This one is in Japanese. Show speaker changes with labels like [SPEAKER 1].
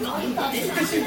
[SPEAKER 1] 水しい。